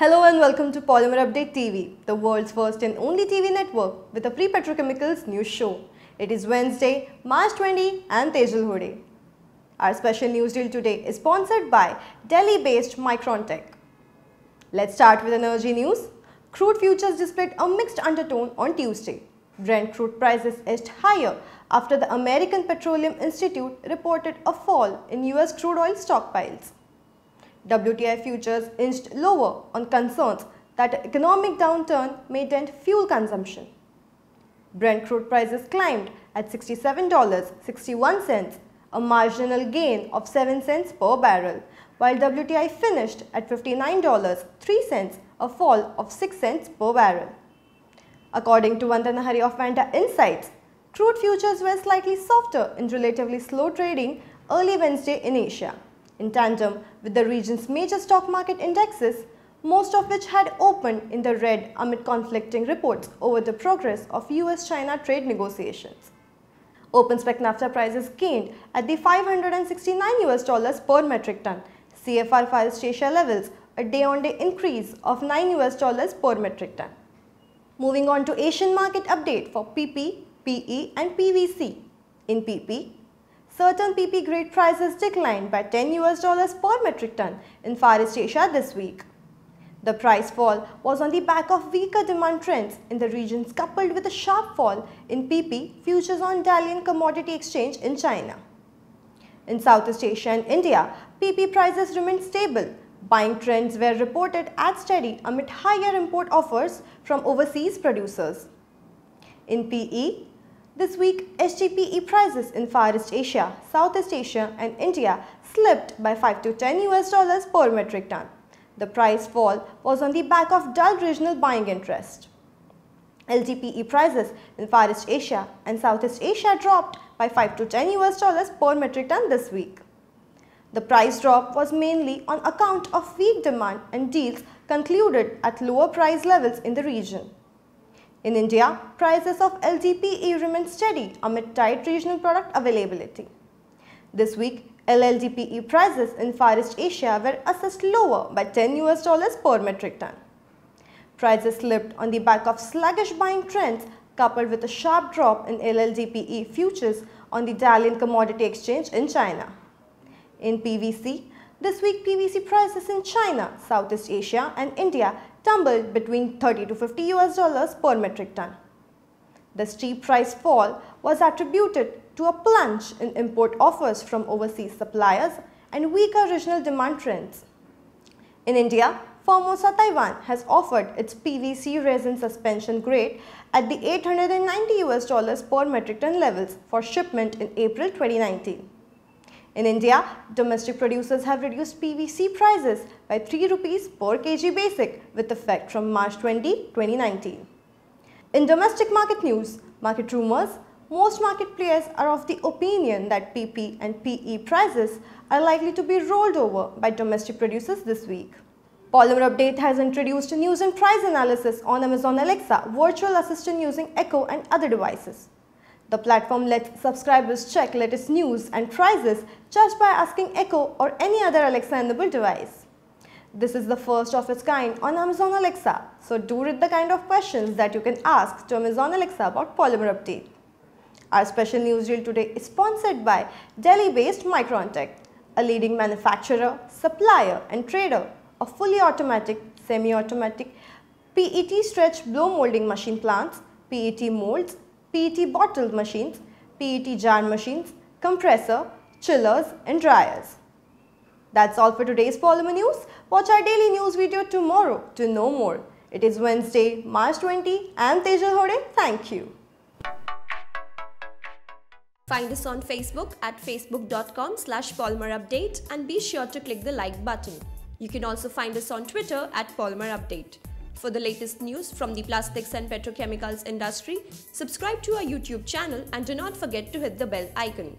Hello and welcome to Polymer Update TV, the world's first and only TV network with a pre-petrochemicals news show. It is Wednesday, March 20 and Tejal Hode. Our special news deal today is sponsored by Delhi-based Micron Tech. Let's start with energy news. Crude futures displayed a mixed undertone on Tuesday. Brent crude prices edged higher after the American Petroleum Institute reported a fall in US crude oil stockpiles. WTI futures inched lower on concerns that economic downturn may dent fuel consumption. Brent crude prices climbed at $67.61, a marginal gain of 7 cents per barrel, while WTI finished at $59.03, a fall of 6 cents per barrel. According to Vandana Hari of Vanda Insights, crude futures were slightly softer in relatively slow trading early Wednesday in Asia in tandem with the region's major stock market indexes, most of which had opened in the red amid conflicting reports over the progress of US-China trade negotiations. Open spec naphtha prices gained at the 569 US dollars per metric ton CFR Far East Asia levels, a day-on-day -day increase of 9 US dollars per metric ton. Moving on to Asian market update for PP, PE and PVC. In PP, certain PP grade prices declined by 10 US dollars per metric ton in Far East Asia this week. The price fall was on the back of weaker demand trends in the regions coupled with a sharp fall in PP futures on Dalian Commodity Exchange in China. In Southeast Asia and India, PP prices remained stable. Buying trends were reported as steady amid higher import offers from overseas producers. In PE, this week, HDPE prices in Far East Asia, Southeast Asia and India slipped by 5 to 10 US dollars per metric ton. The price fall was on the back of dull regional buying interest. LDPE prices in Far East Asia and Southeast Asia dropped by 5 to 10 US dollars per metric ton this week. The price drop was mainly on account of weak demand and deals concluded at lower price levels in the region. In India, prices of LDPE remain steady amid tight regional product availability. This week, LLDPE prices in Far East Asia were assessed lower by 10 US dollars per metric ton. Prices slipped on the back of sluggish buying trends coupled with a sharp drop in LLDPE futures on the Dalian Commodity Exchange in China. In PVC, this week PVC prices in China, Southeast Asia and India tumbled between 30 to 50 US dollars per metric ton. The steep price fall was attributed to a plunge in import offers from overseas suppliers and weaker regional demand trends. In India, Formosa Taiwan has offered its PVC resin suspension grade at the 890 US dollars per metric ton levels for shipment in April 2019. In India, domestic producers have reduced PVC prices by 3 rupees per kg basic with effect from March 20, 2019. In domestic market news, market rumors, most market players are of the opinion that PP and PE prices are likely to be rolled over by domestic producers this week. Polymer Update has introduced news and price analysis on Amazon Alexa virtual assistant using Echo and other devices. The platform lets subscribers check latest news and prices just by asking Echo or any other Alexa-enabled device. This is the first of its kind on Amazon Alexa, so do read the kind of questions that you can ask to Amazon Alexa about Polymer Update. Our special news reel today is sponsored by Delhi-based Micron Tech, a leading manufacturer, supplier and trader of fully automatic, semi-automatic PET stretch blow molding machine plants, PET molds PET bottle machines, PET jar machines, compressor, chillers and dryers. That's all for today's Polymer News. Watch our daily news video tomorrow to know more. It is Wednesday, March 20. I am Tejal Hode. Thank you. Find us on Facebook at facebook.com slash polymerupdate and be sure to click the like button. You can also find us on Twitter at polymerupdate. For the latest news from the plastics and petrochemicals industry, subscribe to our YouTube channel and do not forget to hit the bell icon.